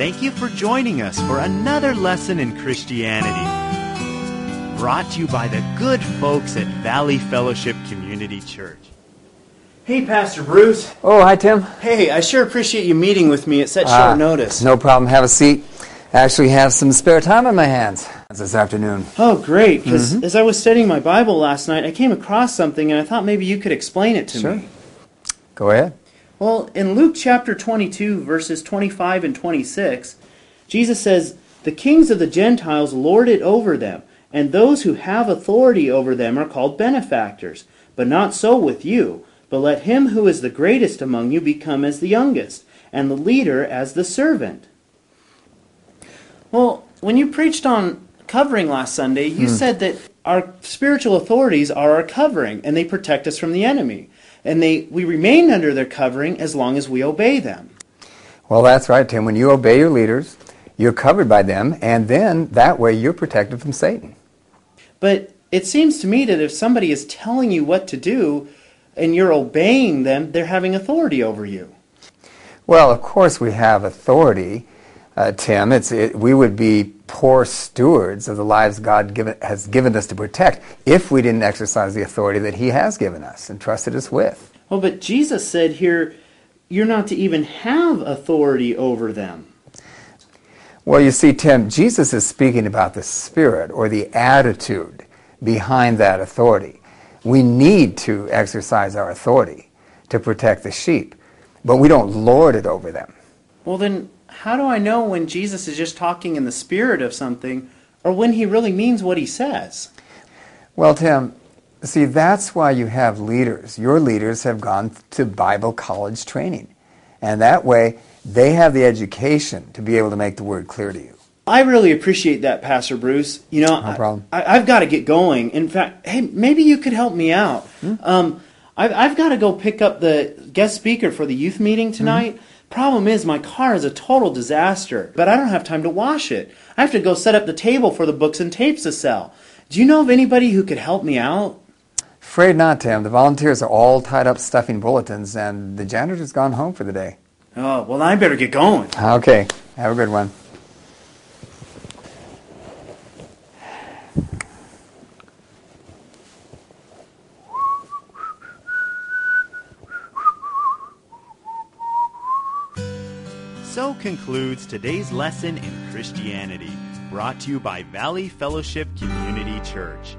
Thank you for joining us for another lesson in Christianity. Brought to you by the good folks at Valley Fellowship Community Church. Hey, Pastor Bruce. Oh, hi, Tim. Hey, I sure appreciate you meeting with me at such Ah, short notice. No problem. Have a seat. I actually have some spare time on my hands this afternoon. Oh, great. Because Mm-hmm. as I was studying my Bible last night, I came across something and I thought maybe you could explain it to Sure. me. Go ahead. Well, in Luke chapter 22, verses 25 and 26, Jesus says, The kings of the Gentiles lord it over them, and those who have authority over them are called benefactors. But not so with you. But let him who is the greatest among you become as the youngest, and the leader as the servant. Well, when you preached on covering last Sunday, you hmm. said that our spiritual authorities are our covering, and they protect us from the enemy. And they we remain under their covering as long as we obey them. Well, that's right, Tim. When you obey your leaders, you're covered by them, and then that way you're protected from Satan. But it seems to me that if somebody is telling you what to do and you're obeying them, they're having authority over you. Well, of course, we have authority, uh, Tim. It's, it, we would be poor stewards of the lives God given, has given us to protect if we didn't exercise the authority that He has given us and trusted us with. Well, but Jesus said here, you're not to even have authority over them. Well, you see, Tim, Jesus is speaking about the spirit or the attitude behind that authority. We need to exercise our authority to protect the sheep, but we don't lord it over them. Well, then, how do I know when Jesus is just talking in the spirit of something or when he really means what he says? Well, Tim, see, that's why you have leaders. Your leaders have gone to Bible college training, and that way they have the education to be able to make the word clear to you. I really appreciate that, Pastor Bruce. You know, No problem. I, I've got to get going. In fact, hey, maybe you could help me out. Hmm? Um, I've, I've got to go pick up the guest speaker for the youth meeting tonight. Mm-hmm. Problem is, my car is a total disaster, but I don't have time to wash it. I have to go set up the table for the books and tapes to sell. Do you know of anybody who could help me out? Afraid not, Tim. The volunteers are all tied up stuffing bulletins, and the janitor's gone home for the day. Oh, well, I better get going. Okay, have a good one. So concludes today's lesson in Christianity, brought to you by Valley Fellowship Community Church.